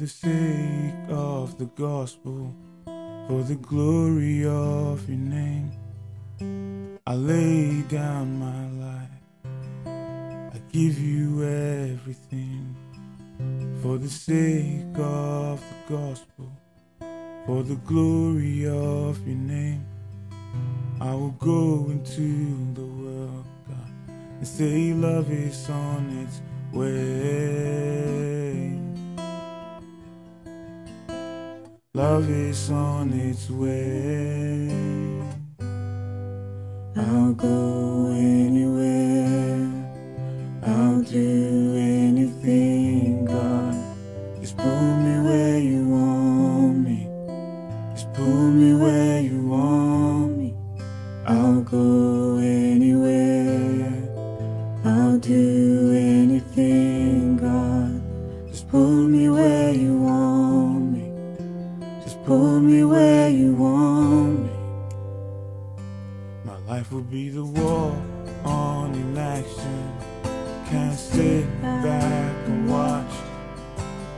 the sake of the gospel, for the glory of your name. I lay down my life, I give you everything, for the sake of the gospel, for the glory of your name. I will go into the world, God, and say love is on its way. Love is on its way. I'll go anywhere. I'll do anything, God. Just pull me where you want me. Just pull me where you want me. I'll go My life will be the war on inaction. Can't sit back and watch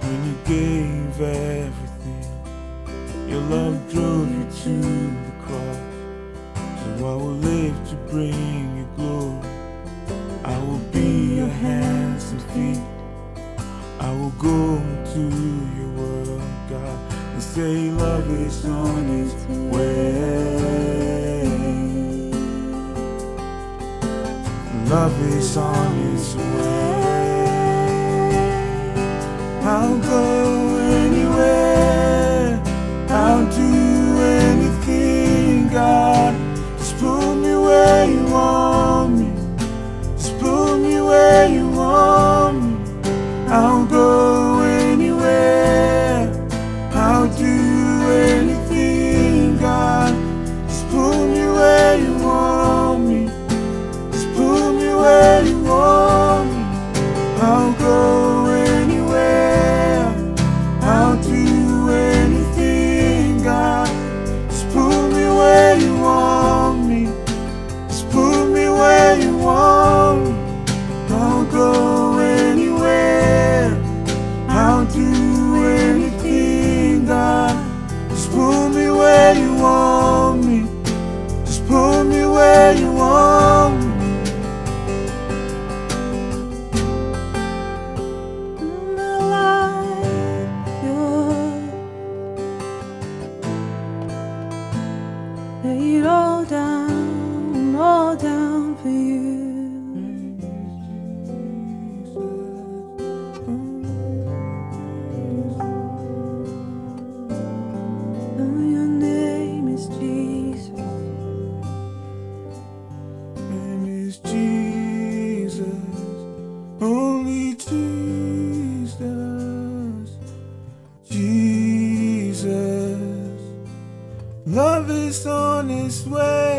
when you gave everything. Your love drove you to the cross. So I will live to bring you glory. I will be your hands and feet. I will go to your world, God, and say love is on its way. Love is on its way. I'll go Jesus, only Jesus, Jesus. Love is on its way,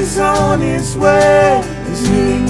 is on its way.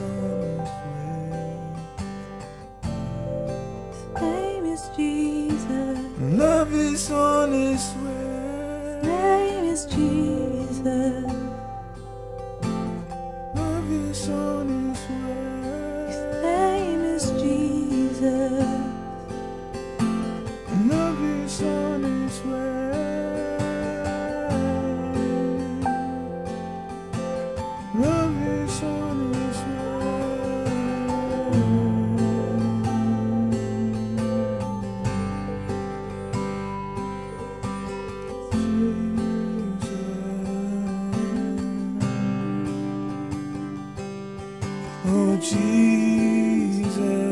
way. Name is Jesus. Love is on His way. Name is Jesus. Love is on its way. Jesus.